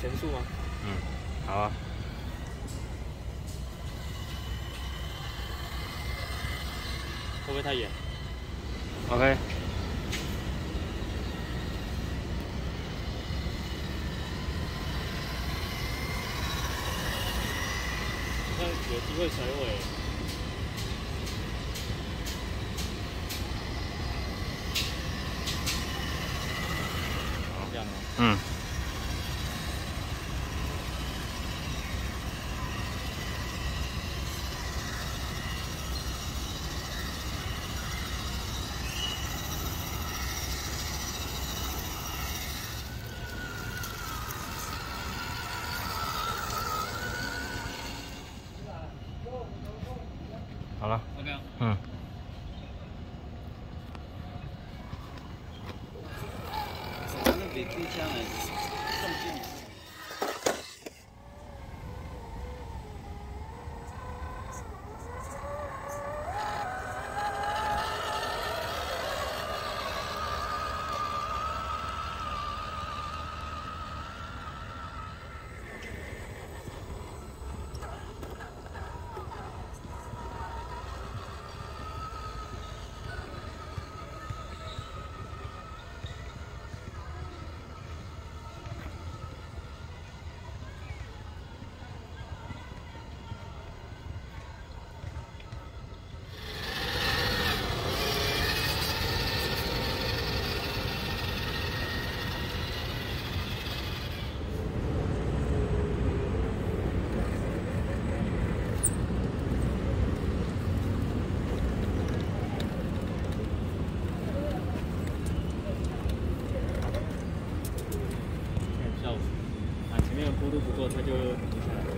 前速吗？嗯，好啊。会不会太远？OK。那有机会甩尾。这样啊？嗯。好了，OK，嗯。坡度不够它就停下来